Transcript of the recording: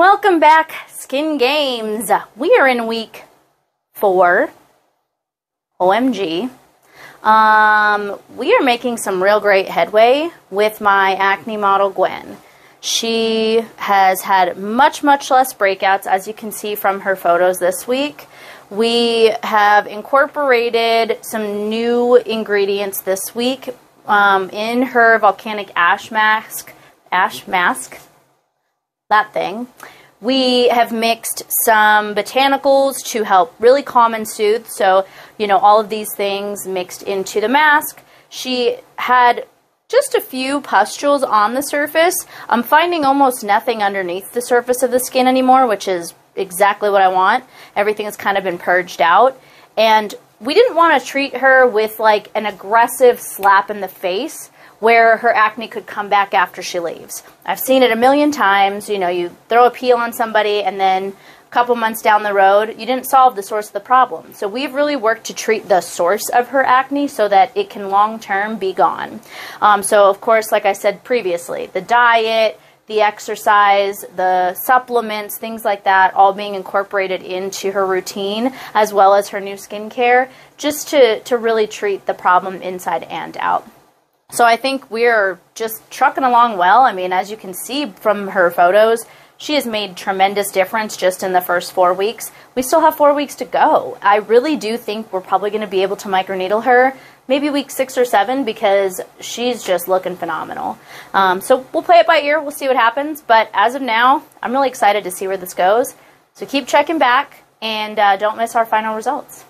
Welcome back, Skin Games. We are in week four. OMG. Um, we are making some real great headway with my acne model, Gwen. She has had much, much less breakouts, as you can see from her photos this week. We have incorporated some new ingredients this week um, in her volcanic ash mask. Ash mask? That thing. We have mixed some botanicals to help really calm and soothe. So, you know, all of these things mixed into the mask. She had just a few pustules on the surface. I'm finding almost nothing underneath the surface of the skin anymore, which is exactly what I want. Everything has kind of been purged out. And we didn't want to treat her with like an aggressive slap in the face where her acne could come back after she leaves. I've seen it a million times. You know, you throw a peel on somebody and then a couple months down the road, you didn't solve the source of the problem. So we've really worked to treat the source of her acne so that it can long term be gone. Um, so, of course, like I said previously, the diet, the exercise, the supplements, things like that, all being incorporated into her routine as well as her new skincare, just to, to really treat the problem inside and out. So I think we're just trucking along well. I mean, as you can see from her photos, she has made tremendous difference just in the first four weeks. We still have four weeks to go. I really do think we're probably going to be able to microneedle her maybe week six or seven because she's just looking phenomenal. Um, so we'll play it by ear. We'll see what happens. But as of now, I'm really excited to see where this goes. So keep checking back and uh, don't miss our final results.